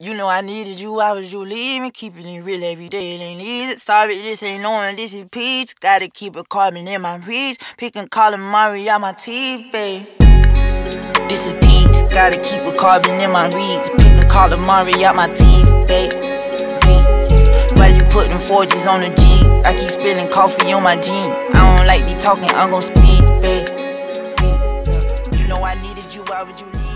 You know I needed you, I was you leaving, keeping it real every day. It ain't easy. Sorry, this ain't knowing this is peach. Gotta keep a carbon in my reach. Picking calamari out my teeth, babe. This is peach. Gotta keep a carbon in my reach. Picking calamari out my teeth, babe. Why you putting forges on the G? I keep spilling coffee on my jeans. I don't like me talking, I'm gon' speak, babe. You know I needed you, why would you leave?